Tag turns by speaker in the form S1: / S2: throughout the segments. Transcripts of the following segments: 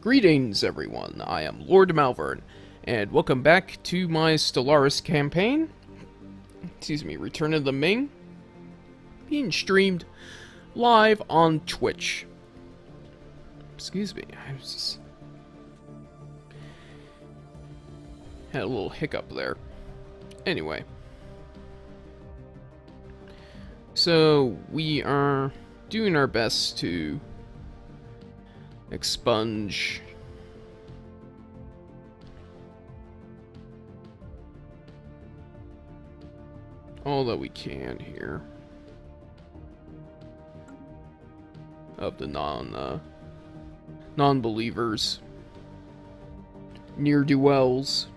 S1: Greetings, everyone. I am Lord Malvern, and welcome back to my Stellaris campaign. Excuse me, Return of the Ming. Being streamed live on Twitch. Excuse me, I was just... Had a little hiccup there. Anyway. So, we are doing our best to expunge. All that we can here. Of the non uh, non-believers. Near duels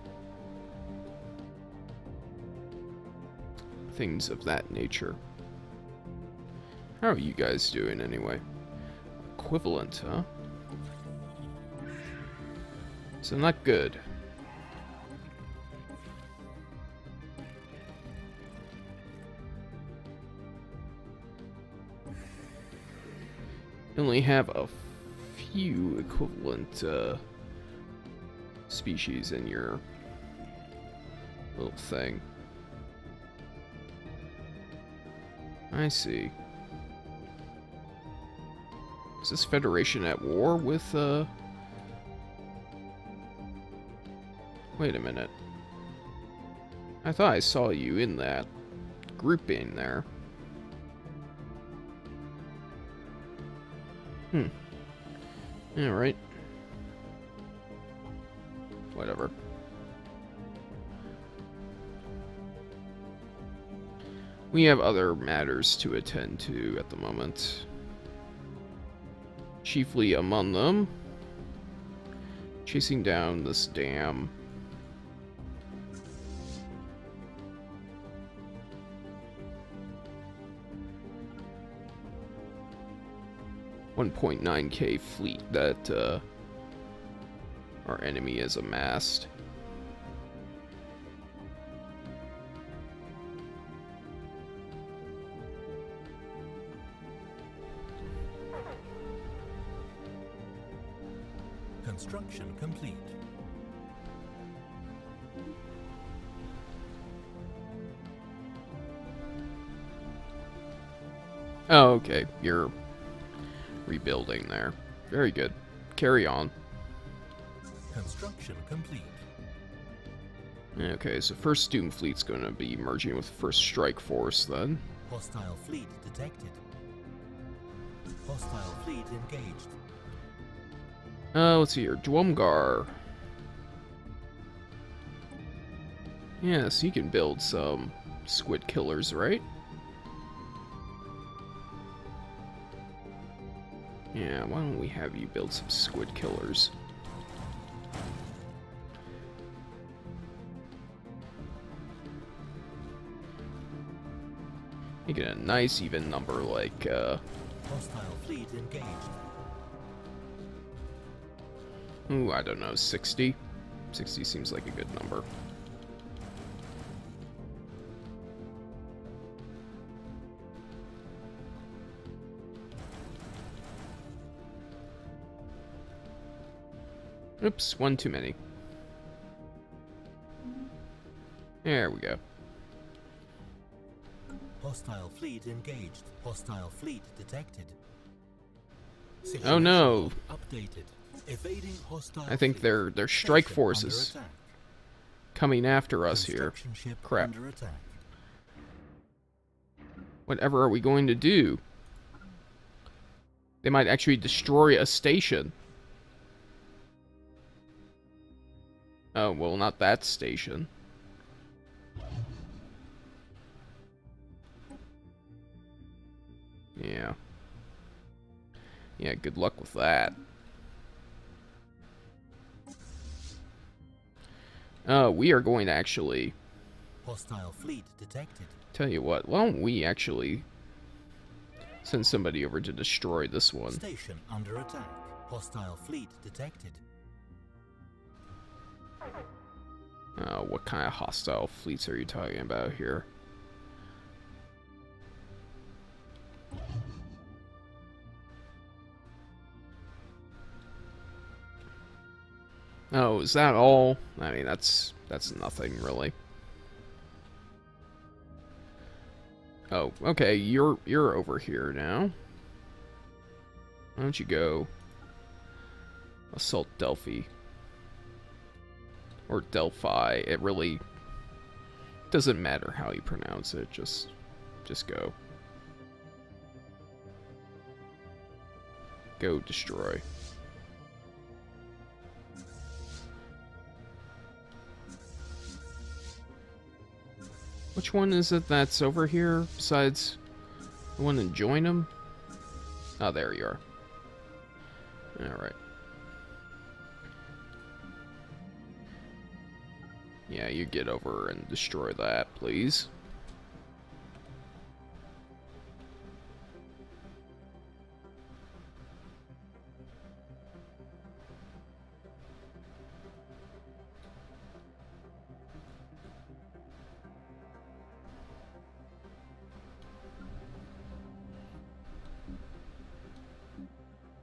S1: things of that nature. How are you guys doing anyway? Equivalent huh so not good. Only have a few equivalent uh, species in your little thing. I see. Is this Federation at war with, uh... Wait a minute. I thought I saw you in that grouping there. Hmm. Alright. Whatever. We have other matters to attend to at the moment. Chiefly among them, chasing down this damn one point nine K fleet that uh, our enemy has amassed.
S2: Construction complete.
S1: Oh, okay. You're rebuilding there. Very good. Carry on.
S2: Construction complete.
S1: Okay, so first Doom Fleet's going to be merging with first Strike Force then.
S2: Hostile fleet detected. Hostile fleet engaged.
S1: Uh, let's see here. Dwumgar. Yes, you can build some squid killers, right? Yeah, why don't we have you build some squid killers? Make it a nice even number like, uh...
S2: Hostile fleet engaged.
S1: Ooh, I don't know, 60? 60 seems like a good number. Oops, one too many. There we go.
S2: Hostile fleet engaged. Hostile fleet detected.
S1: Oh no.
S2: Updated. Evading hostile
S1: I think they're they're strike forces coming after us here. Crap.
S2: Under attack.
S1: Whatever are we going to do? They might actually destroy a station. Oh, well, not that station. Yeah. Yeah, good luck with that. Uh, we are going to actually...
S2: Hostile fleet detected.
S1: Tell you what, why don't we actually send somebody over to destroy this one?
S2: Station under attack. Hostile fleet detected.
S1: Uh, what kind of hostile fleets are you talking about here? Oh, is that all? I mean, that's that's nothing really. Oh, okay, you're you're over here now. Why don't you go assault Delphi or Delphi? It really doesn't matter how you pronounce it. Just just go. Go destroy. Which one is it that's over here besides the one that join them? Oh, there you are. Alright. Yeah, you get over and destroy that, please.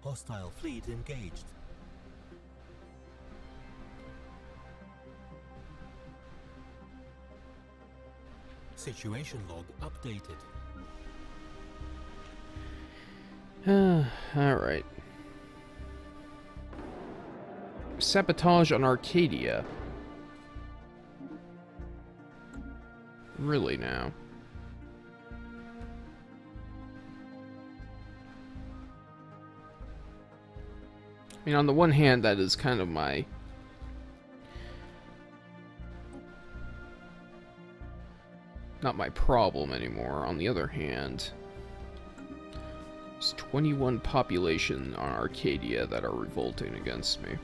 S2: Hostile fleet engaged. Situation log updated.
S1: Alright. Sabotage on Arcadia. Really now? I mean, on the one hand, that is kind of my... Not my problem anymore. On the other hand, there's 21 population on Arcadia that are revolting against me.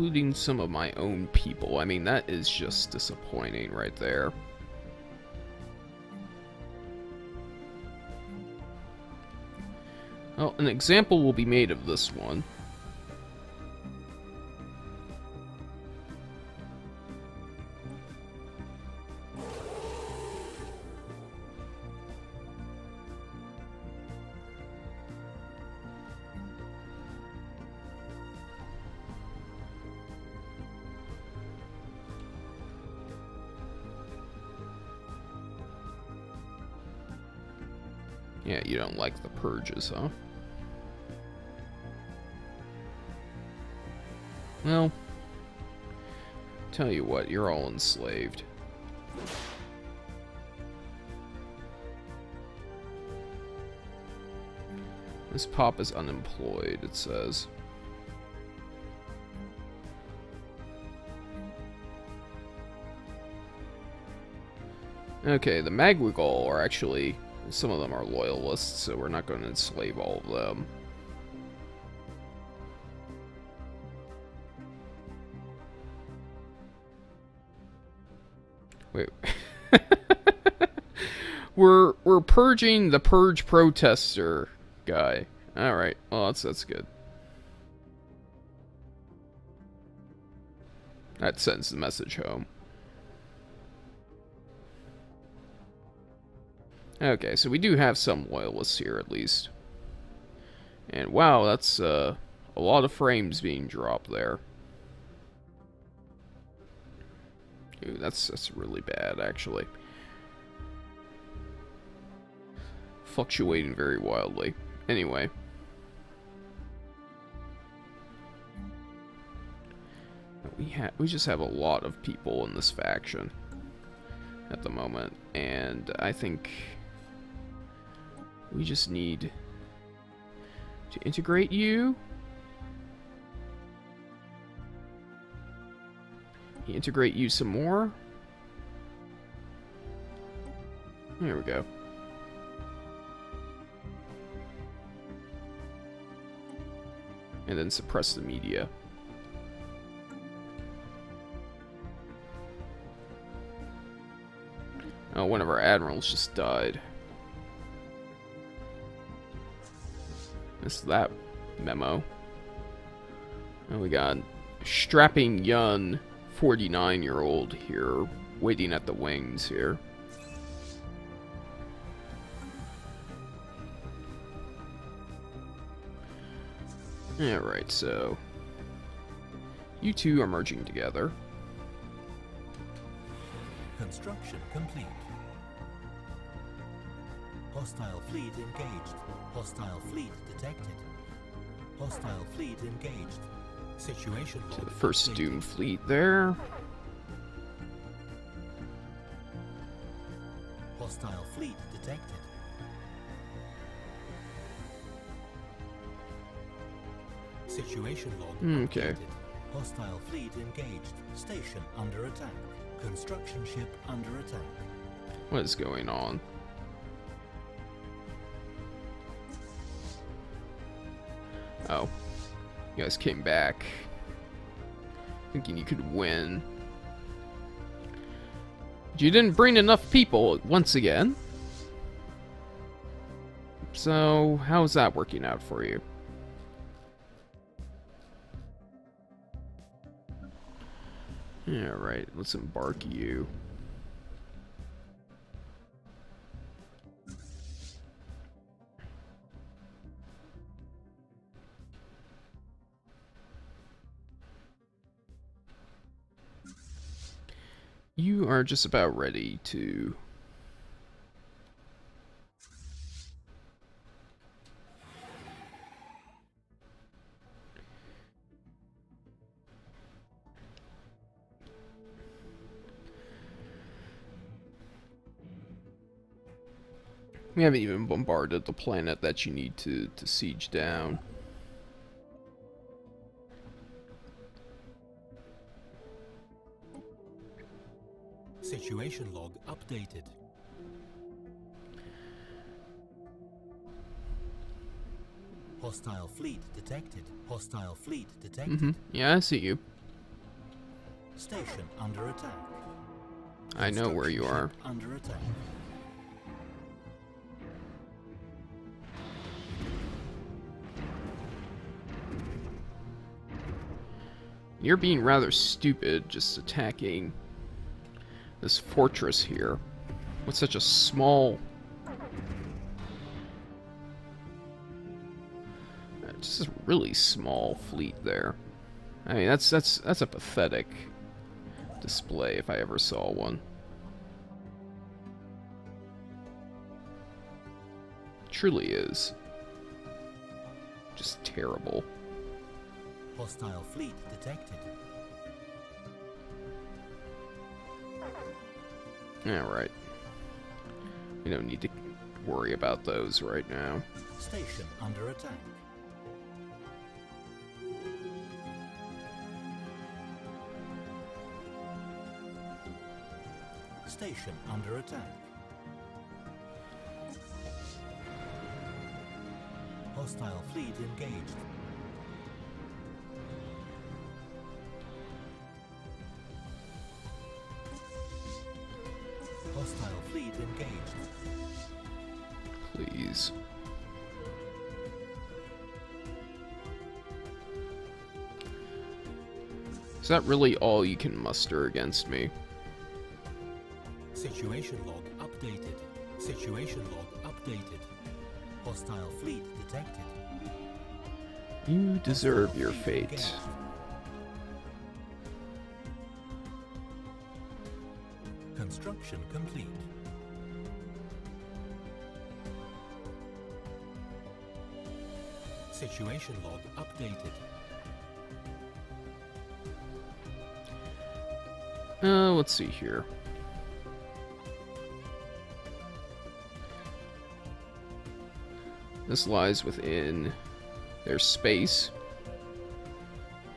S1: including some of my own people. I mean, that is just disappointing right there. Well, an example will be made of this one. Yeah, you don't like the purges, huh? Well, tell you what, you're all enslaved. This pop is unemployed, it says. Okay, the Magwigol are actually some of them are loyalists, so we're not going to enslave all of them. we're we're purging the purge protester guy. All right. Well, that's that's good. That sends the message home. Okay, so we do have some loyalists here at least. And wow, that's uh, a lot of frames being dropped there. Ooh, that's that's really bad actually. Fluctuating very wildly. Anyway. We have we just have a lot of people in this faction at the moment, and I think we just need to integrate you. Integrate you some more. There we go. And then suppress the media. Oh, one of our admirals just died. Missed that memo. And we got Strapping Yun 49 year old here waiting at the wings here. Alright, so you two are merging together.
S2: Construction complete. Hostile fleet engaged. Hostile fleet detected. Hostile fleet engaged. Situation
S1: To the first. Doom fleet there.
S2: Hostile fleet detected. Situation log hmm,
S1: Okay.
S2: updated. Hostile fleet engaged. Station under attack. Construction ship under attack.
S1: What is going on? Oh. You guys came back. Thinking you could win. But You didn't bring enough people once again. So, how's that working out for you? Alright, let's embark you. You are just about ready to. We haven't even bombarded the planet that you need to, to siege down.
S2: Situation log updated. Hostile fleet detected. Hostile fleet detected.
S1: Mm -hmm. Yeah, I see you.
S2: Station under attack.
S1: I know where you are.
S2: Under attack.
S1: You're being rather stupid just attacking this fortress here with such a small. Just a really small fleet there. I mean, that's that's that's a pathetic display if I ever saw one. Truly is. Just terrible.
S2: Hostile fleet detected.
S1: Alright. We don't need to worry about those right now.
S2: Station under attack. Station under attack. Hostile fleet engaged. Hostile fleet engaged.
S1: Please. Is that really all you can muster against me?
S2: Situation log updated. Situation log updated. Hostile fleet detected.
S1: You deserve your fate.
S2: Construction complete. Situation log updated.
S1: Uh, let's see here. This lies within their space.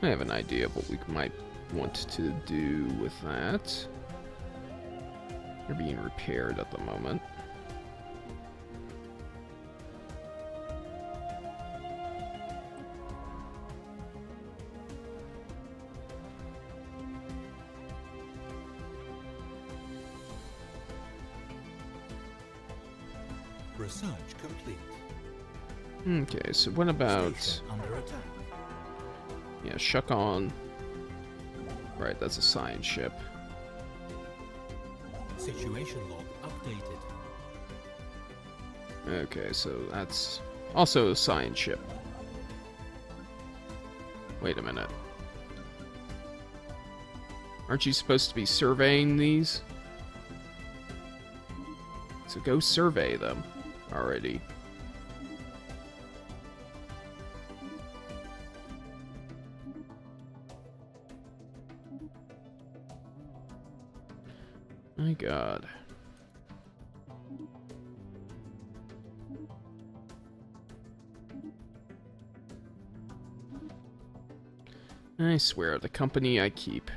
S1: I have an idea of what we might want to do with that. They're being repaired at the moment.
S2: Research complete.
S1: Okay, so what about...
S2: Under attack.
S1: Yeah, Shuck on. Right, that's a science ship.
S2: Situation log updated.
S1: Okay, so that's also a science ship. Wait a minute. Aren't you supposed to be surveying these? So go survey them already. I swear, the company I keep.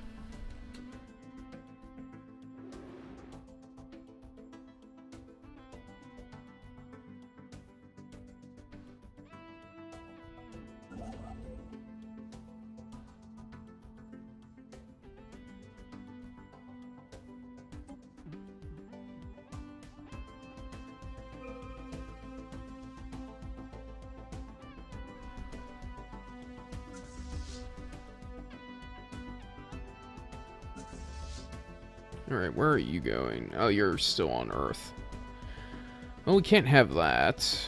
S1: Are you going? Oh, you're still on Earth. Well, we can't have that.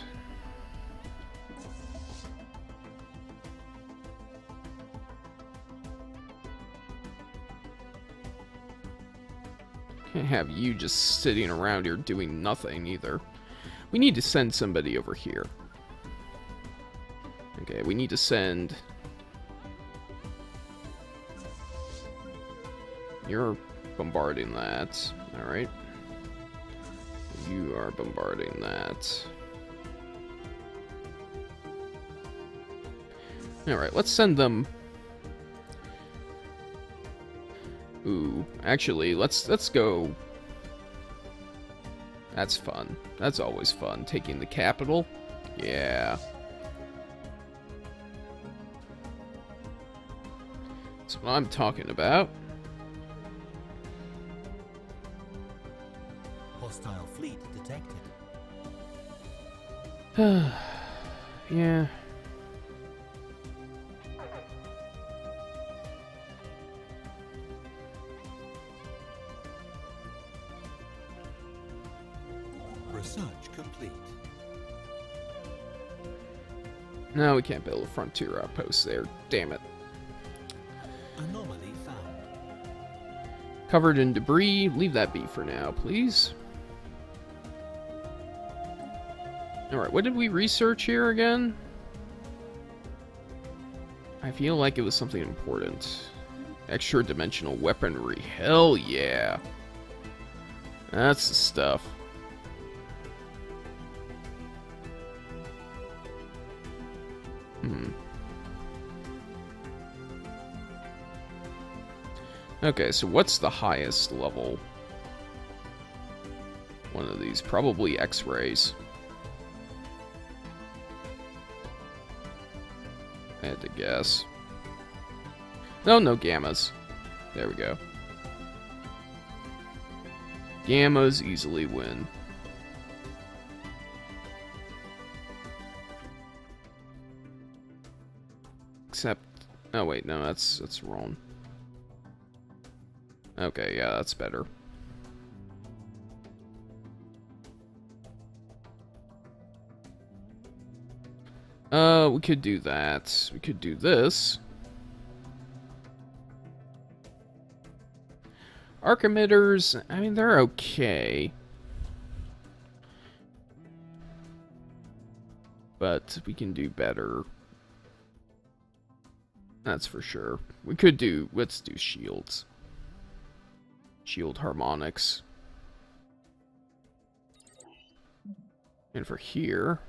S1: Can't have you just sitting around here doing nothing either. We need to send somebody over here. Okay, we need to send... You're bombarding that. Alright. You are bombarding that. Alright, let's send them... Ooh, actually, let's let's go... That's fun. That's always fun, taking the capital. Yeah. That's what I'm talking about.
S2: Hostile fleet detected.
S1: yeah.
S2: Research complete.
S1: No, we can't build a frontier outpost there. Damn it.
S2: Anomaly found.
S1: Covered in debris. Leave that be for now, please. Alright, what did we research here again? I feel like it was something important. Extra dimensional weaponry. Hell yeah. That's the stuff. Hmm. Okay, so what's the highest level? One of these. Probably X-rays. I had to guess. No, no gammas. There we go. Gammas easily win. Except, oh wait, no, that's that's wrong. Okay, yeah, that's better. Uh, we could do that. We could do this. Arc emitters, I mean, they're okay. But we can do better. That's for sure. We could do, let's do shields. Shield harmonics. And for here...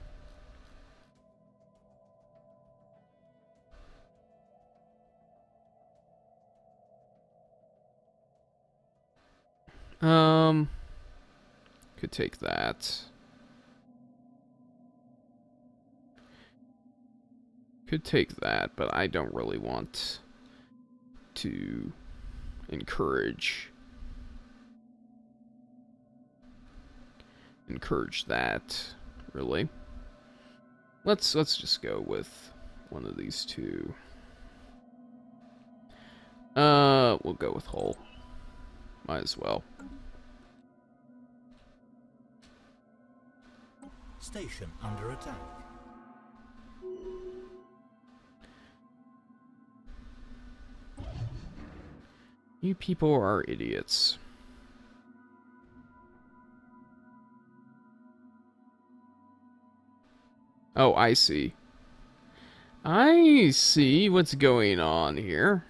S1: Um, could take that. Could take that, but I don't really want to encourage encourage that, really. Let's let's just go with one of these two. Uh, Well, go with hull. Might as well.
S2: Station under attack.
S1: You people are idiots. Oh, I see. I see what's going on here.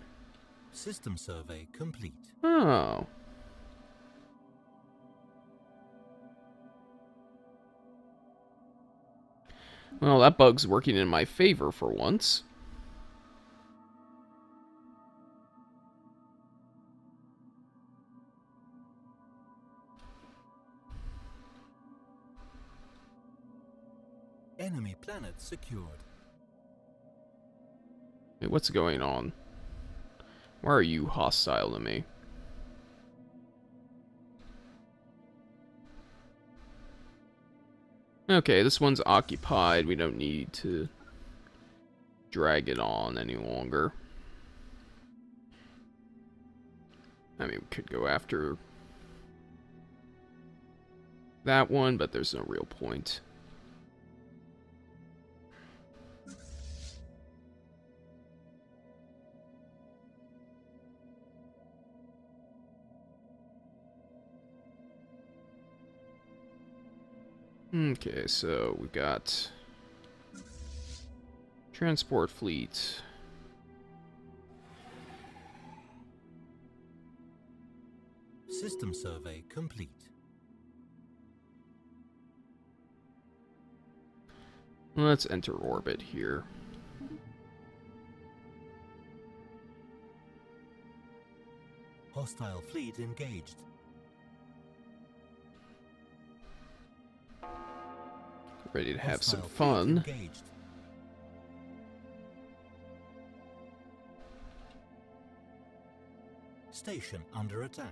S2: System survey complete.
S1: Oh. Well, that bug's working in my favor for once.
S2: Enemy planet secured.
S1: Wait, what's going on? Why are you hostile to me? Okay, this one's occupied. We don't need to drag it on any longer. I mean, we could go after that one, but there's no real point. Okay, so we've got transport fleet.
S2: System survey complete.
S1: Let's enter orbit here.
S2: Hostile fleet engaged.
S1: Ready to have some fun.
S2: Station under attack.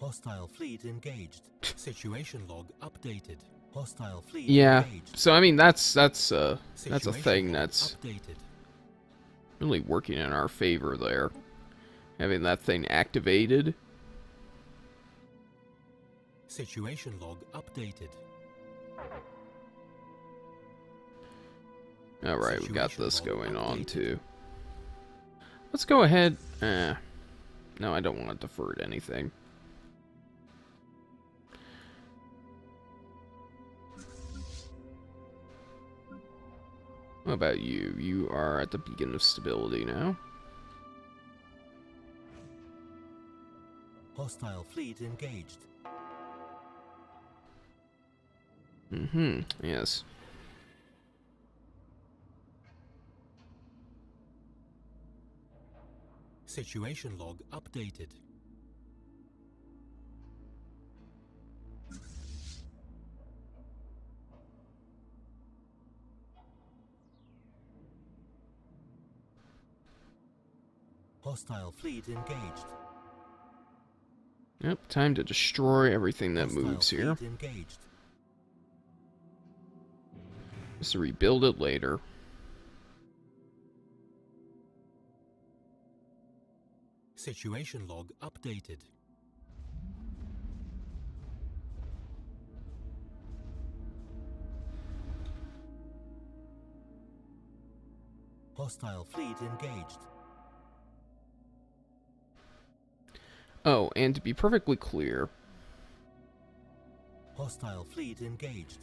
S2: Hostile fleet engaged. Situation log updated. Hostile fleet
S1: Yeah.
S2: engaged.
S1: So I mean that's that's uh that's a thing that's
S2: updated.
S1: really working in our favor there. Having that thing activated.
S2: Situation log updated.
S1: Alright, we got this going on too. Let's go ahead. Eh. No, I don't want to defer to anything. What about you? You are at the beacon of stability now.
S2: Hostile fleet engaged.
S1: Mm-hmm. Yes.
S2: Situation log updated. Hostile fleet engaged.
S1: Yep, time to destroy everything that
S2: Hostile
S1: moves here.
S2: engaged.
S1: Just to rebuild it later.
S2: Situation log updated. Hostile fleet engaged.
S1: Oh, and to be perfectly clear,
S2: Hostile fleet engaged.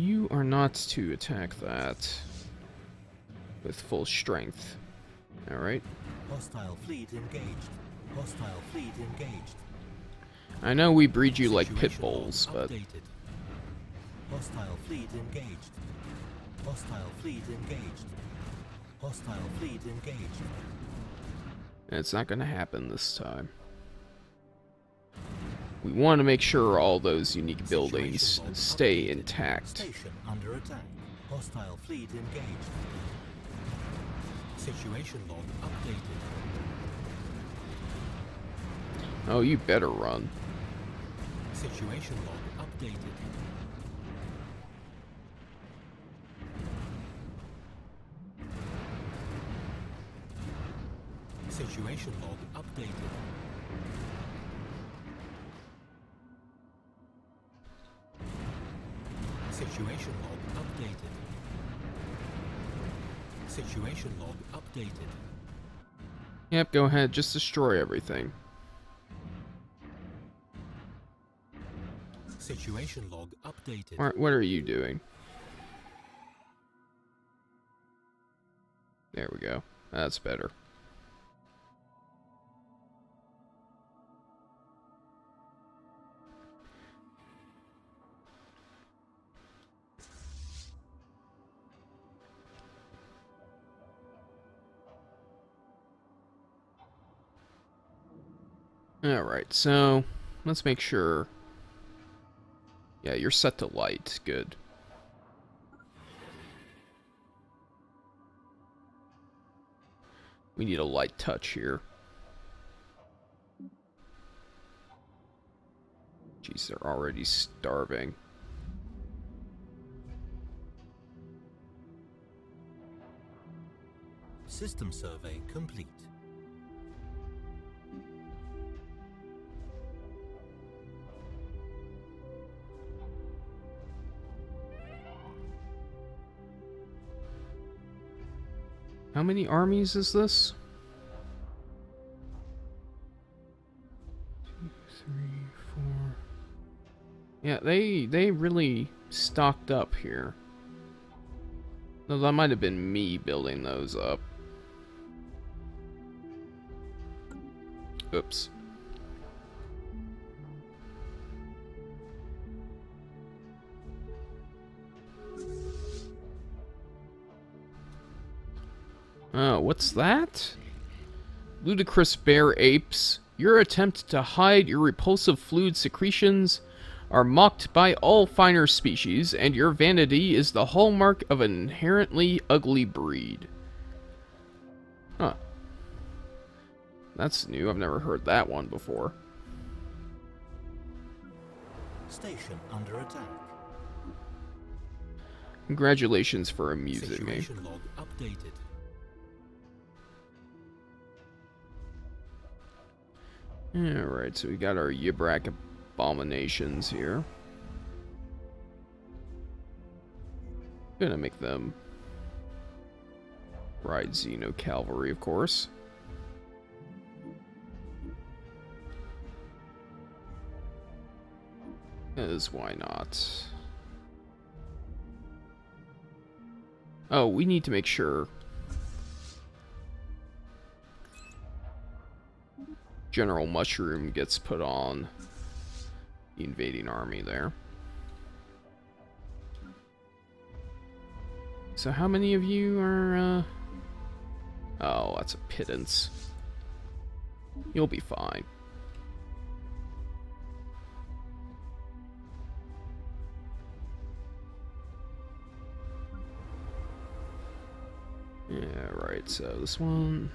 S1: You are not to attack that with full strength. Alright?
S2: Hostile fleet engaged. Hostile fleet engaged.
S1: I know we breed you like pit bulls, but.
S2: Hostile fleet engaged. Hostile fleet engaged. Hostile fleet engaged.
S1: it's not going to happen this time. We want to make sure all those unique buildings stay intact.
S2: Station under attack. Hostile fleet engaged. Situation log updated.
S1: Oh, you better run.
S2: Situation log updated. Situation log updated. Situation log updated. Situation log updated.
S1: Yep, go ahead, just destroy everything.
S2: Situation log updated.
S1: What, what are you doing? There we go. That's better. Alright, so let's make sure. Yeah, you're set to light. Good. We need a light touch here. Jeez, they're already starving.
S2: System survey complete.
S1: How many armies is this? Yeah, they they really stocked up here. Though that might have been me building those up. Oops. Oh, what's that? Ludicrous bear apes, your attempt to hide your repulsive fluid secretions are mocked by all finer species, and your vanity is the hallmark of an inherently ugly breed. Huh. That's new. I've never heard that one before.
S2: Station under attack.
S1: Congratulations for amusing me.
S2: Situation log
S1: Alright, so we got our Yibrak abominations here. Gonna make them ride Xeno Cavalry, of course. As why not? Oh, we need to make sure General Mushroom gets put on the invading army there. So how many of you are, uh... Oh, that's a pittance. You'll be fine. Yeah, right, so this one...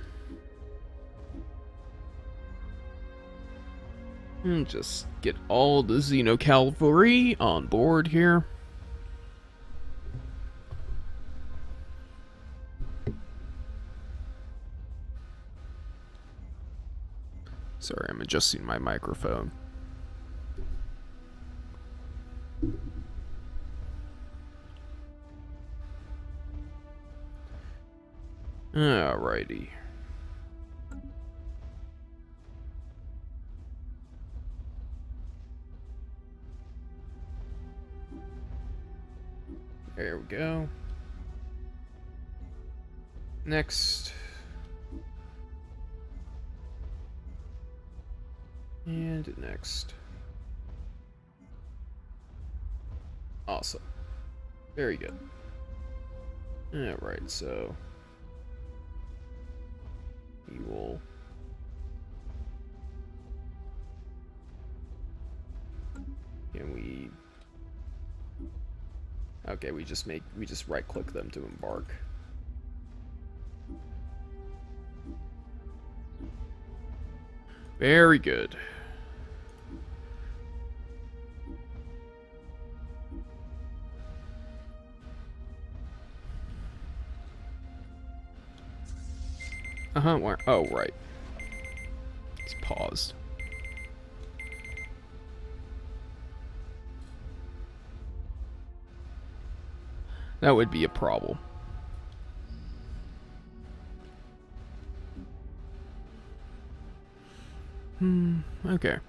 S1: Hmm, just get all the Xeno Cavalry on board here. Sorry, I'm adjusting my microphone. Alrighty. Go. Next. And next. Awesome. Very good. Alright, so... We will... Can we Okay, we just make we just right click them to embark. Very good. Uh-huh, where? Oh, right. It's paused. That would be a problem. Hmm, okay.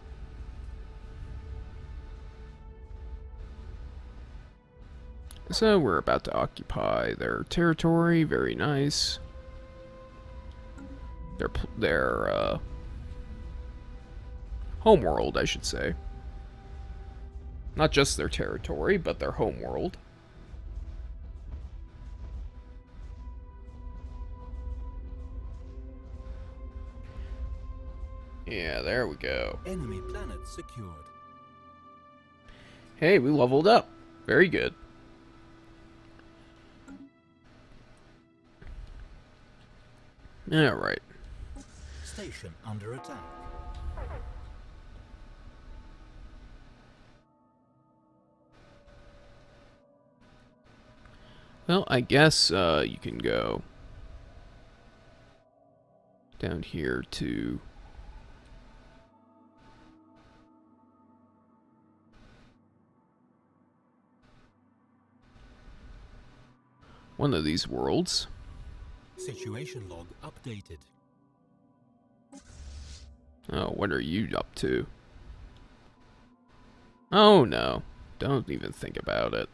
S1: So we're about to occupy their territory. Very nice. Their their uh, homeworld, I should say. Not just their territory, but their homeworld. Yeah, there we go.
S2: Enemy planet secured.
S1: Hey, we leveled up. Very good. Alright.
S2: Station under attack.
S1: Well, I guess uh, you can go down here to one of these worlds.
S2: Situation log updated.
S1: Oh, what are you up to? Oh no, don't even think about it.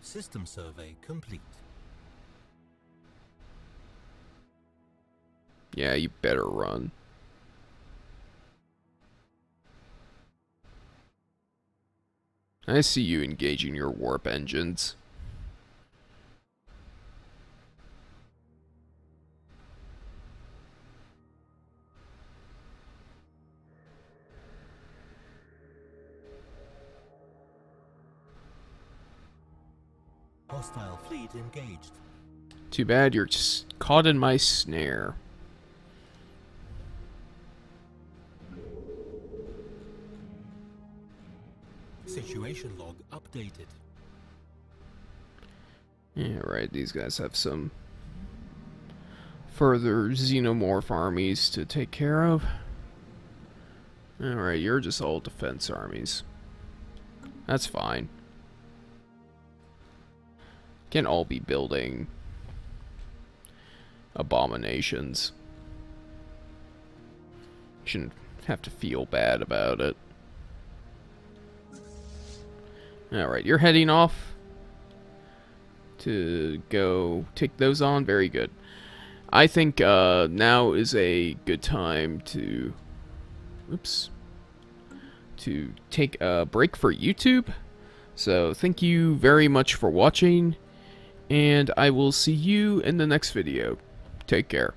S2: System survey complete.
S1: Yeah, you better run. I see you engaging your warp engines.
S2: Hostile fleet engaged.
S1: Too bad you're just caught in my snare.
S2: Situation log updated.
S1: Yeah, right, these guys have some further xenomorph armies to take care of. Alright, you're just all defense armies. That's fine. Can't all be building abominations. Shouldn't have to feel bad about it. Alright, you're heading off to go take those on. Very good. I think uh, now is a good time to... Oops. To take a break for YouTube. So thank you very much for watching. And I will see you in the next video. Take care.